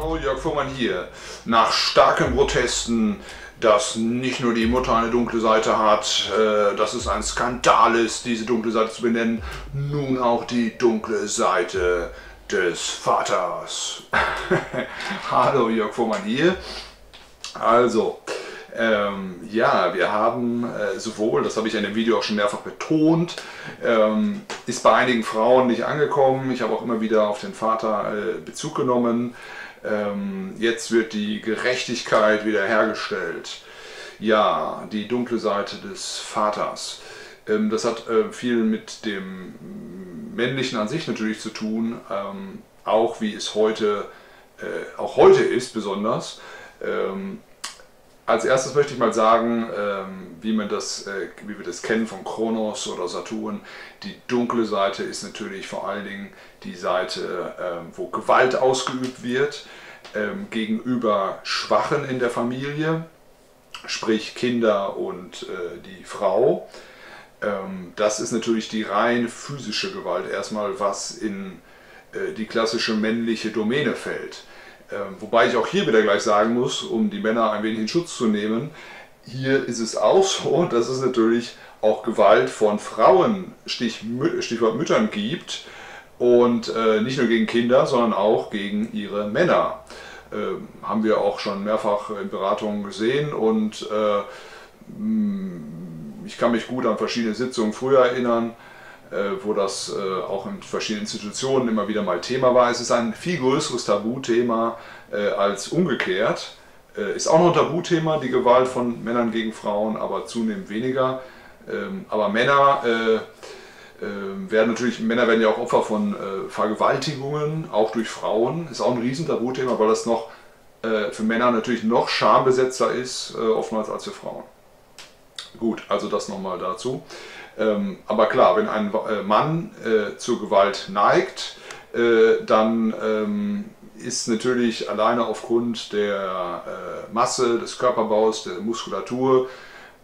Hallo, Jörg Fuhrmann hier. Nach starken Protesten, dass nicht nur die Mutter eine dunkle Seite hat, äh, dass es ein Skandal ist, diese dunkle Seite zu benennen, nun auch die dunkle Seite des Vaters. Hallo, Jörg Fuhrmann hier. Also, ähm, ja, wir haben äh, sowohl, das habe ich in dem Video auch schon mehrfach betont, ähm, ist bei einigen Frauen nicht angekommen. Ich habe auch immer wieder auf den Vater äh, Bezug genommen. Ähm, jetzt wird die Gerechtigkeit wiederhergestellt. Ja, die dunkle Seite des Vaters. Ähm, das hat äh, viel mit dem Männlichen an sich natürlich zu tun, ähm, auch wie es heute, äh, auch heute ist besonders. Ähm, als erstes möchte ich mal sagen, ähm, wie, man das, äh, wie wir das kennen von Kronos oder Saturn. Die dunkle Seite ist natürlich vor allen Dingen die Seite, ähm, wo Gewalt ausgeübt wird ähm, gegenüber Schwachen in der Familie, sprich Kinder und äh, die Frau. das ist natürlich die rein physische Gewalt, erstmal was in äh, die klassische männliche Domäne fällt. Ähm, wobei ich auch hier wieder gleich sagen muss, um die Männer ein wenig in Schutz zu nehmen, hier ist es auch so, dass es natürlich auch Gewalt von Frauen, Stichwort Müttern gibt. Und äh, nicht nur gegen Kinder, sondern auch gegen ihre Männer. Äh, haben wir auch schon mehrfach in Beratungen gesehen. Und äh, ich kann mich gut an verschiedene Sitzungen früher erinnern, wo das äh, auch in verschiedenen Institutionen immer wieder mal Thema war. Es ist ein viel größeres Tabuthema äh, als umgekehrt. Ist auch noch ein Tabuthema, die Gewalt von Männern gegen Frauen, aber zunehmend weniger. Ähm, aber Männer werden natürlich, Männer werden ja auch Opfer von Vergewaltigungen, auch durch Frauen. Ist auch ein riesen Tabuthema, weil das noch für Männer natürlich noch schambesetzter ist, oftmals als für Frauen. Gut, also das nochmal dazu. Ähm, aber klar, wenn ein äh, Mann äh, zur Gewalt neigt, äh, dann ähm, ist natürlich alleine aufgrund der äh, Masse, des Körperbaus, der Muskulatur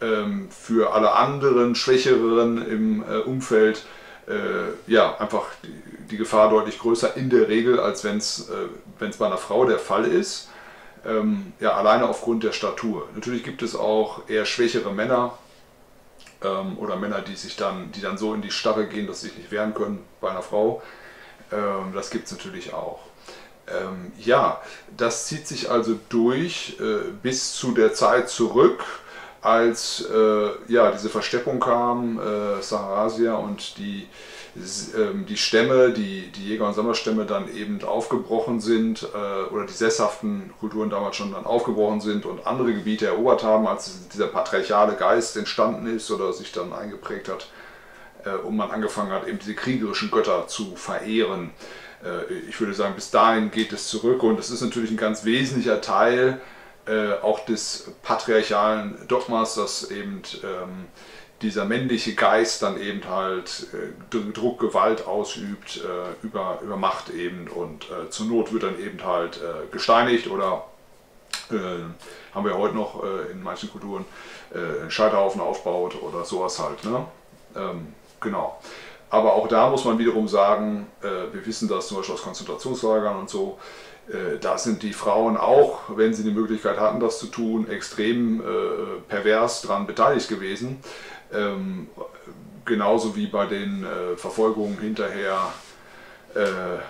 ähm, für alle anderen Schwächeren im äh, Umfeld äh, ja einfach die, die, Gefahr deutlich größer in der Regel, als wenn es bei einer Frau der Fall ist. Ähm, ja, alleine aufgrund der Statur. Natürlich gibt es auch eher schwächere Männer, ähm, oder Männer, die sich dann, die dann so in die Starre gehen, dass sie sich nicht wehren können bei einer Frau. Ähm, das gibt es natürlich auch. Ähm, ja, das zieht sich also durch äh, bis zu der Zeit zurück, als äh, ja, diese Versteppung kam, äh, Saharasia und die ähm, die Stämme, die, die Jäger- und Sammlerstämme dann eben aufgebrochen sind äh, oder die sesshaften Kulturen damals schon dann aufgebrochen sind und andere Gebiete erobert haben, als dieser patriarchale Geist entstanden ist oder sich dann eingeprägt hat äh, und man angefangen hat, eben diese kriegerischen Götter zu verehren. Äh, ich würde sagen, bis dahin geht es zurück und es ist natürlich ein ganz wesentlicher Teil äh, auch des patriarchalen Dogmas, dass eben ähm, dieser männliche Geist dann eben halt äh, Druck, Gewalt ausübt, äh, über, über Macht eben und äh, zur Not wird dann eben halt äh, gesteinigt oder äh, haben wir heute noch in manchen Kulturen einen Scheiterhaufen aufbaut oder sowas halt. Ne? Ähm, genau. Aber auch da muss man wiederum sagen, wir wissen das zum Beispiel aus Konzentrationslagern und so, da sind die Frauen auch, wenn sie die Möglichkeit hatten, das zu tun, extrem pervers daran beteiligt gewesen. Ähm, genauso wie bei den äh, Verfolgungen hinterher, äh,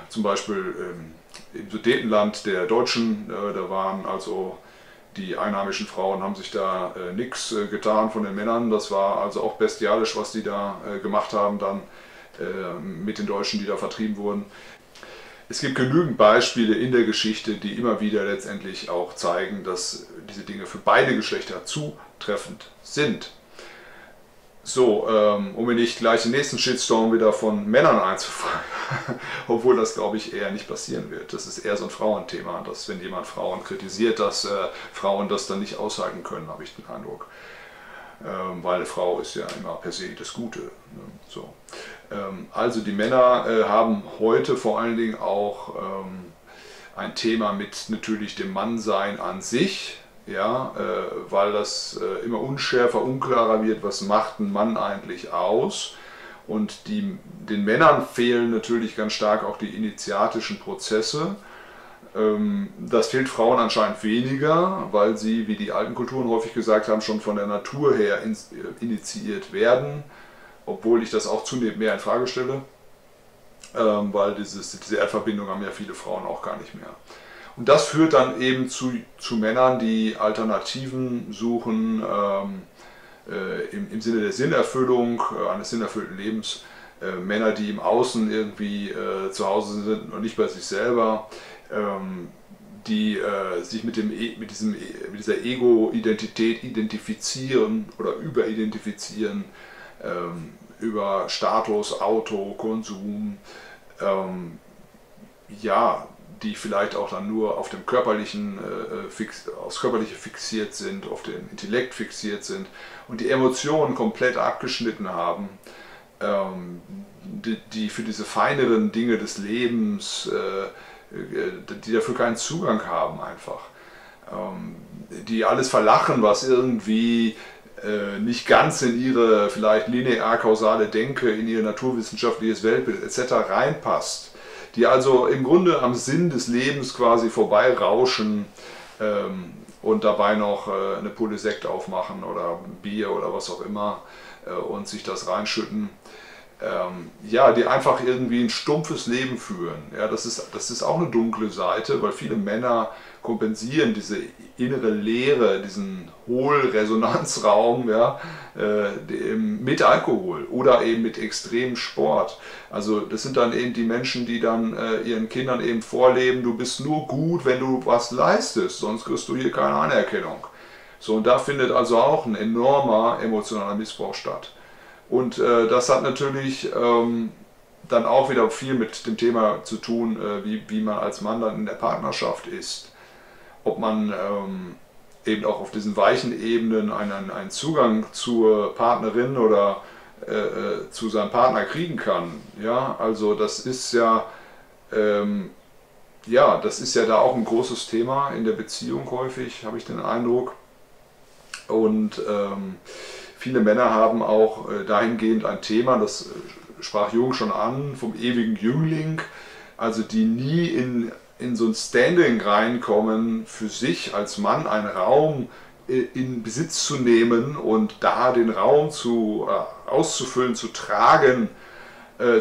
zum Beispiel ähm, im Sudetenland der Deutschen, äh, da waren also die einheimischen Frauen haben sich da äh, nichts äh, getan von den Männern. Das war also auch bestialisch, was die da äh, gemacht haben dann äh, mit den Deutschen, die da vertrieben wurden. Es gibt genügend Beispiele in der Geschichte, die immer wieder letztendlich auch zeigen, dass diese Dinge für beide Geschlechter zutreffend sind. So, ähm, um mir nicht gleich den nächsten Shitstorm wieder von Männern einzufangen, obwohl das glaube ich eher nicht passieren wird. Das ist eher so ein Frauenthema, dass wenn jemand Frauen kritisiert, dass äh, Frauen das dann nicht aushalten können, habe ich den Eindruck. Ähm, weil eine Frau ist ja immer per se das Gute. Ne? So. Also die Männer äh, haben heute vor allen Dingen auch ähm, ein Thema mit natürlich dem Mannsein an sich, ja, äh, weil das äh, immer unschärfer, unklarer wird, was macht ein Mann eigentlich aus. Und die, den Männern fehlen natürlich ganz stark auch die initiatischen Prozesse. Ähm, das fehlt Frauen anscheinend weniger, weil sie, wie die alten Kulturen häufig gesagt haben, schon von der Natur her äh, initiiert werden, obwohl ich das auch zunehmend mehr in Frage stelle, ähm, weil dieses, diese Erdverbindung haben ja viele Frauen auch gar nicht mehr. Und das führt dann eben zu, zu Männern, die Alternativen suchen ähm, äh, im, im, Sinne der Sinnerfüllung, äh, eines sinnerfüllten Lebens. Äh, Männer, die im Außen irgendwie äh, zu Hause sind und nicht bei sich selber ähm, die äh, sich mit, dem, e, mit, diesem, e, mit dieser Ego-Identität identifizieren oder überidentifizieren, ähm, über Status, Auto, Konsum, ähm, ja, die vielleicht auch dann nur auf dem körperlichen, äh, fix, aufs Körperliche fixiert sind, auf den Intellekt fixiert sind und die Emotionen komplett abgeschnitten haben, ähm, die, die, für diese feineren Dinge des Lebens äh, äh, die dafür keinen Zugang haben einfach. Ähm, die alles verlachen, was irgendwie äh, nicht ganz in ihre vielleicht linear-kausale Denke, in ihr naturwissenschaftliches Weltbild etc. reinpasst. Die also im Grunde am Sinn des Lebens quasi vorbeirauschen ähm, und dabei noch äh, eine Pulle Sekt aufmachen oder Bier oder was auch immer und sich das reinschütten ähm, ja, die einfach irgendwie ein stumpfes Leben führen. Ja, das, ist, das ist auch eine dunkle Seite, weil viele Männer kompensieren diese innere Leere, diesen Hohlresonanzraum ja, äh, mit Alkohol oder eben mit extremem Sport. Also das sind dann eben die Menschen, die dann äh, ihren Kindern eben vorleben, du bist nur gut, wenn du was leistest, sonst kriegst du hier keine Anerkennung. So, und da findet also auch ein enormer emotionaler Missbrauch statt. Und äh, das hat natürlich ähm, dann auch wieder viel mit dem Thema zu tun, äh, wie, wie man als Mann dann in der Partnerschaft ist. Ob man ähm, eben auch auf diesen weichen Ebenen einen, einen Zugang zur Partnerin oder äh, äh zu seinem Partner kriegen kann. Ja, also das ist ja, ähm, ja, das ist ja da auch ein großes Thema in der Beziehung häufig, habe ich den Eindruck. Und ähm, Viele Männer haben auch äh, dahingehend ein Thema, das äh, sprach Jung schon an, vom ewigen Jüngling, also die nie in, in so ein Standing reinkommen, für sich als Mann einen Raum äh, in Besitz zu nehmen und da den Raum zu, auszufüllen, zu tragen,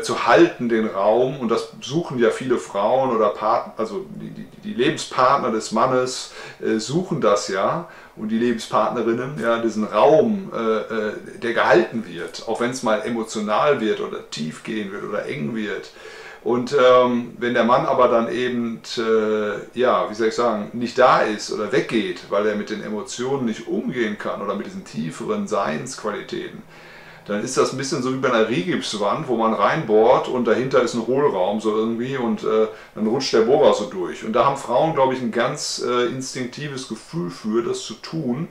zu halten, den Raum. Und das suchen ja viele Frauen oder Partner, also die, die, die Lebenspartner des Mannes suchen das ja und die Lebenspartnerinnen, ja, diesen Raum, äh, äh, der gehalten wird, auch wenn es mal emotional wird oder tief gehen wird oder eng wird. Und ähm, wenn der Mann aber dann eben, äh, ja, wie soll ich sagen, nicht da ist oder weggeht, weil er mit den Emotionen nicht umgehen kann oder mit diesen tieferen Seinsqualitäten, dann ist das ein bisschen so wie bei einer Rigipswand, wo man reinbohrt und dahinter ist ein Hohlraum so irgendwie und äh, dann rutscht der Bohrer so durch. Und da haben Frauen, glaube ich, ein ganz äh, instinktives Gefühl für, das zu tun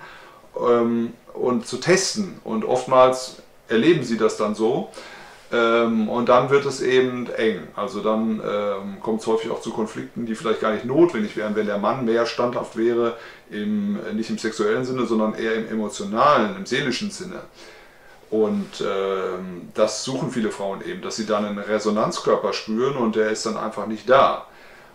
ähm, und zu testen. Und oftmals erleben sie das dann so. Ähm, und dann wird es eben eng. Also dann ähm, kommt es häufig auch zu Konflikten, die vielleicht gar nicht notwendig wären, wenn der Mann mehr standhaft wäre, im, nicht im sexuellen Sinne, sondern eher im emotionalen, im seelischen Sinne. Und ähm, das suchen viele Frauen eben, dass sie dann einen Resonanzkörper spüren und der ist dann einfach nicht da.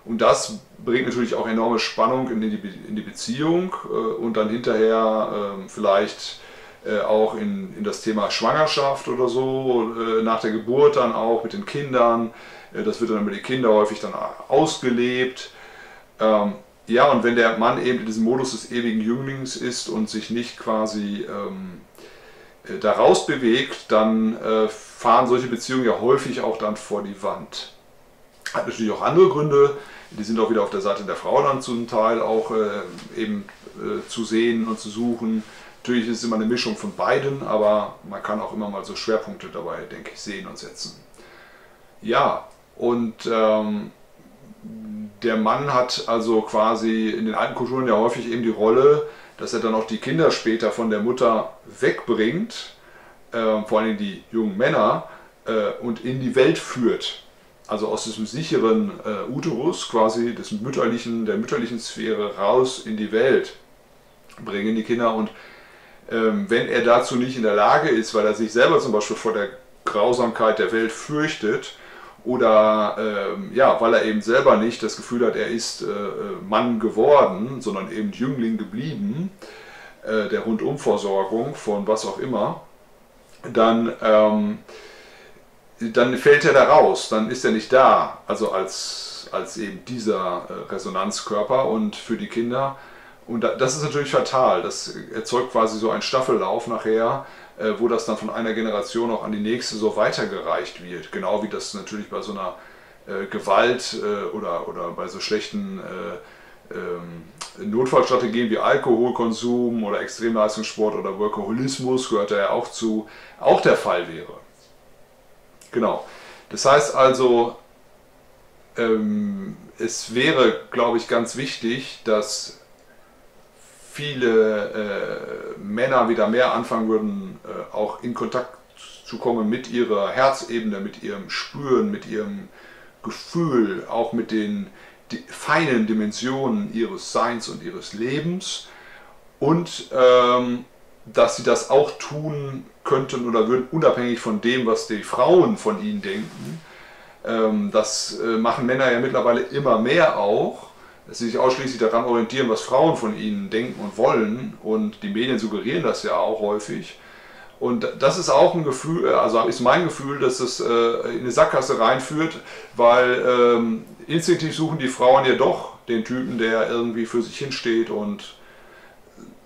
Und das bringt natürlich auch enorme Spannung in die, in die Beziehung äh, und dann hinterher äh, vielleicht äh, auch in, in das Thema Schwangerschaft oder so, äh, nach der Geburt dann auch mit den Kindern. Äh, das wird dann über die Kinder häufig dann ausgelebt. Ähm, ja, und wenn der Mann eben in diesem Modus des ewigen Jünglings ist und sich nicht quasi ähm, äh, daraus bewegt, dann äh, fahren solche Beziehungen ja häufig auch dann vor die Wand. Hat natürlich auch andere Gründe, die sind auch wieder auf der Seite der Frau dann zum Teil auch äh, eben äh, zu sehen und zu suchen. Natürlich ist es immer eine Mischung von beiden, aber man kann auch immer mal so Schwerpunkte dabei, denke ich, sehen und setzen. Ja, und ähm, der Mann hat also quasi in den alten Kulturen ja häufig eben die Rolle, dass er dann auch die Kinder später von der Mutter wegbringt, äh, vor allem die jungen Männer, äh, und in die Welt führt. Also aus diesem sicheren äh, Uterus, quasi des mütterlichen, der mütterlichen Sphäre raus in die Welt bringen die Kinder. Und ähm, wenn er dazu nicht in der Lage ist, weil er sich selber zum Beispiel vor der Grausamkeit der Welt fürchtet oder ähm, ja, weil er eben selber nicht das Gefühl hat, er ist äh, Mann geworden, sondern eben Jüngling geblieben, äh, der Rundumversorgung von was auch immer, dann, ähm, dann fällt er da raus, dann ist er nicht da, also als, als eben dieser äh, Resonanzkörper und für die Kinder. Und das ist natürlich fatal, das erzeugt quasi so einen Staffellauf nachher, äh, wo das dann von einer Generation auch an die nächste so weitergereicht wird. Genau wie das natürlich bei so einer äh, Gewalt äh, oder, oder bei so schlechten äh, ähm, Notfallstrategien wie Alkoholkonsum oder Extremleistungssport oder Workaholismus gehört da ja auch zu, auch der Fall wäre. Genau. Das heißt also, ähm, es wäre, glaube ich, ganz wichtig, dass viele äh, Männer wieder mehr anfangen würden, äh, auch in Kontakt zu kommen mit ihrer Herzebene, mit ihrem Spüren, mit ihrem Gefühl, auch mit den feinen Dimensionen ihres Seins und ihres Lebens und ähm, dass sie das auch tun könnten oder würden, unabhängig von dem, was die Frauen von ihnen denken. Ähm, das äh, machen Männer ja mittlerweile immer mehr auch dass sie sich ausschließlich daran orientieren, was Frauen von ihnen denken und wollen. Und die Medien suggerieren das ja auch häufig. Und das ist auch ein Gefühl, also ist mein Gefühl, dass es äh, in eine Sackgasse reinführt, weil ähm, instinktiv suchen die Frauen ja doch den Typen, der irgendwie für sich hinsteht und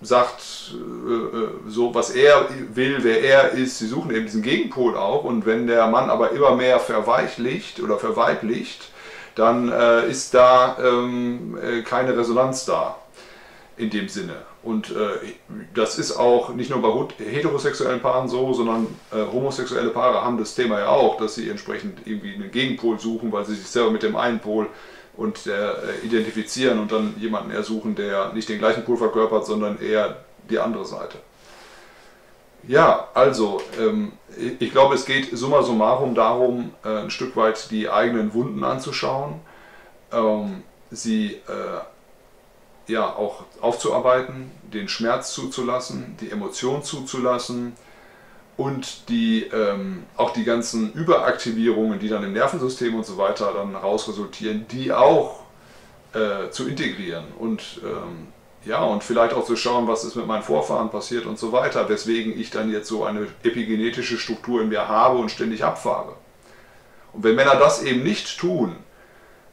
sagt, äh, äh, so was er will, wer er ist. Sie suchen eben diesen Gegenpol auch. Und wenn der Mann aber immer mehr verweichlicht oder verweiblicht, dann äh, ist da ähm, äh, keine Resonanz da in dem Sinne. Und äh, das ist auch nicht nur bei heterosexuellen Paaren so, sondern äh, homosexuelle Paare haben das Thema ja auch, dass sie entsprechend irgendwie einen Gegenpol suchen, weil sie sich selber mit dem einen Pol und äh, identifizieren und dann jemanden ersuchen, der nicht den gleichen Pol verkörpert, sondern eher die andere Seite. Ja, also ähm, ich glaube, es geht summa summarum darum, äh, ein Stück weit die eigenen Wunden anzuschauen, ähm, sie äh, ja auch aufzuarbeiten, den Schmerz zuzulassen, die Emotion zuzulassen und die, ähm, auch die ganzen Überaktivierungen, die dann im Nervensystem und so weiter dann raus resultieren, die auch äh, zu integrieren und ähm, ja, und vielleicht auch zu schauen, was ist mit meinen Vorfahren passiert und so weiter, weswegen ich dann jetzt so eine epigenetische Struktur in mir habe und ständig abfahre. Und wenn Männer das eben nicht tun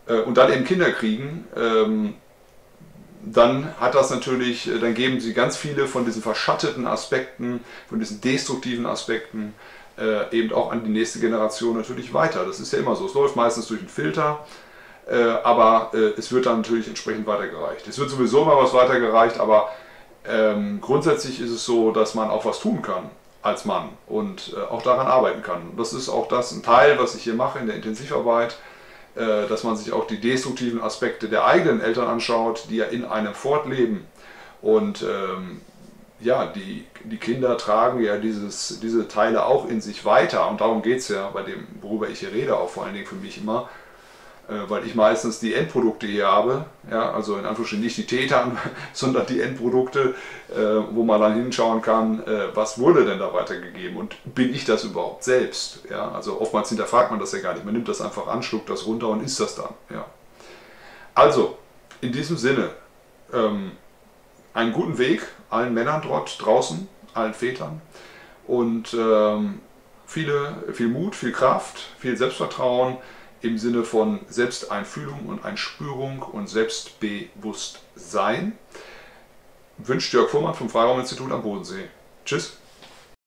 äh, und dann eben Kinder kriegen, ähm, dann hat das natürlich, äh, dann geben sie ganz viele von diesen verschatteten Aspekten, von diesen destruktiven Aspekten äh, eben auch an die nächste Generation natürlich weiter. Das ist ja immer so. Es läuft meistens durch einen Filter aber äh, es wird dann natürlich entsprechend weitergereicht. Es wird sowieso immer was weitergereicht, aber ähm, grundsätzlich ist es so, dass man auch was tun kann als Mann und äh, auch daran arbeiten kann. Das ist auch das ein Teil, was ich hier mache in der Intensivarbeit, äh, dass man sich auch die destruktiven Aspekte der eigenen Eltern anschaut, die ja in einem fortleben. Und ähm, ja, die, die Kinder tragen ja dieses, diese Teile auch in sich weiter und darum geht es ja bei dem, worüber ich hier rede, auch vor allen Dingen für mich immer, äh, weil ich meistens die Endprodukte hier habe, ja, also in Anführungsstrichen nicht die Täter, sondern die Endprodukte, äh, wo man dann hinschauen kann, äh, was wurde denn da weitergegeben und bin ich das überhaupt selbst? Ja, also oftmals hinterfragt man das ja gar nicht, man nimmt das einfach an, schluckt das runter und isst das dann. Ja. Also, in diesem Sinne, ähm, einen guten Weg allen Männern dort draußen, allen Vätern und ähm, viele, viel Mut, viel Kraft, viel Selbstvertrauen, im Sinne von Selbsteinfühlung und Einspürung und Selbstbewusstsein. Wünscht Jörg Fuhrmann vom Freirauminstitut am Bodensee. Tschüss.